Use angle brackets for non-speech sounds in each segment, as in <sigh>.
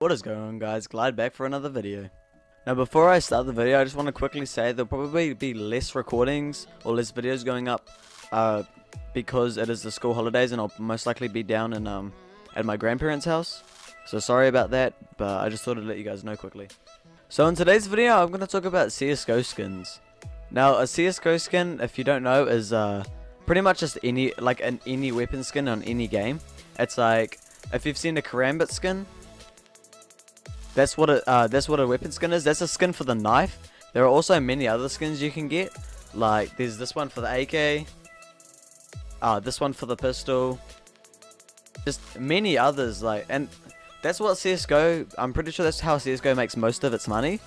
What is going on guys, Glyde back for another video. Now before I start the video, I just want to quickly say there'll probably be less recordings or less videos going up uh, because it is the school holidays and I'll most likely be down in um, at my grandparents' house. So sorry about that, but I just thought I'd let you guys know quickly. So in today's video, I'm going to talk about CSGO skins. Now a CSGO skin, if you don't know, is uh, pretty much just any like an any weapon skin on any game. It's like if you've seen a Karambit skin, that's what a uh, that's what a weapon skin is. That's a skin for the knife. There are also many other skins you can get. Like there's this one for the AK. Uh, this one for the pistol. Just many others like and that's what CS:GO. I'm pretty sure that's how CS:GO makes most of its money,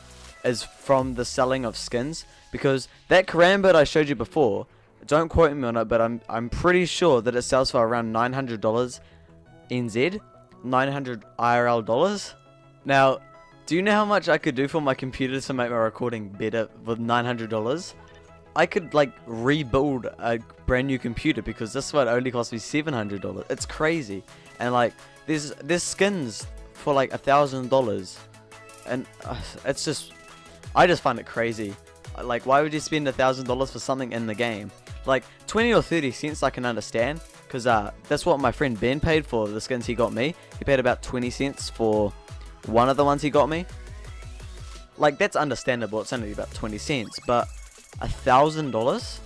is from the selling of skins. Because that Karambit I showed you before, don't quote me on it, but I'm I'm pretty sure that it sells for around $900 NZ, 900 IRL dollars. Now, do you know how much I could do for my computer to make my recording better with $900? I could like rebuild a brand new computer because this one only cost me $700. It's crazy. And like there's there's skins for like a thousand dollars, and uh, it's just I just find it crazy. Like why would you spend a thousand dollars for something in the game? Like 20 or 30 cents I can understand because uh, that's what my friend Ben paid for the skins he got me. He paid about 20 cents for one of the ones he got me. Like, that's understandable, it's only about 20 cents, but a thousand dollars?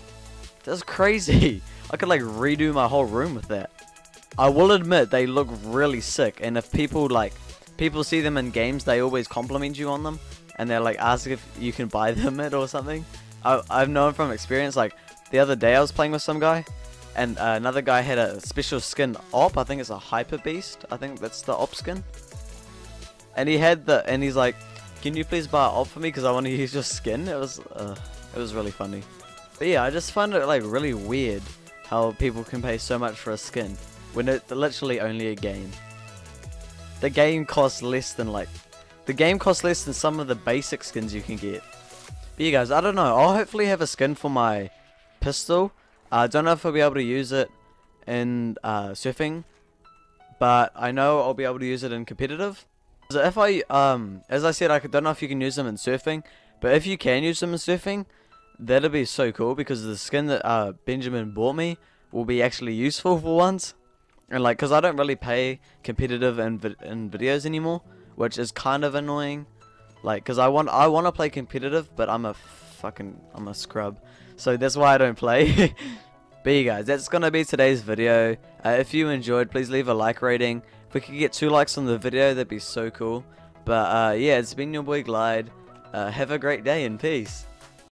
That's crazy. <laughs> I could like redo my whole room with that. I will admit they look really sick, and if people like, people see them in games, they always compliment you on them, and they're like ask if you can buy them <laughs> it or something. I, I've known from experience, like the other day I was playing with some guy, and uh, another guy had a special skin AWP, I think it's a hyper beast, I think that's the AWP skin. And he had the, and he's like, can you please buy it off for me because I want to use your skin? It was, uh, it was really funny. But yeah, I just find it like really weird how people can pay so much for a skin when it's literally only a game. The game costs less than like, the game costs less than some of the basic skins you can get. But yeah guys, I don't know, I'll hopefully have a skin for my pistol. I uh, don't know if I'll be able to use it in uh, surfing, but I know I'll be able to use it in competitive. So if I, um, as I said, I don't know if you can use them in surfing, but if you can use them in surfing, that'll be so cool because the skin that uh, Benjamin bought me will be actually useful for once. And like, cause I don't really pay competitive in, vi in videos anymore, which is kind of annoying. Like, cause I want I want to play competitive, but I'm a fucking I'm a scrub, so that's why I don't play. <laughs> but you guys, that's gonna be today's video. Uh, if you enjoyed, please leave a like rating. If we could get two likes on the video, that'd be so cool. But uh, yeah, it's been your boy Glyde. Uh, have a great day and peace.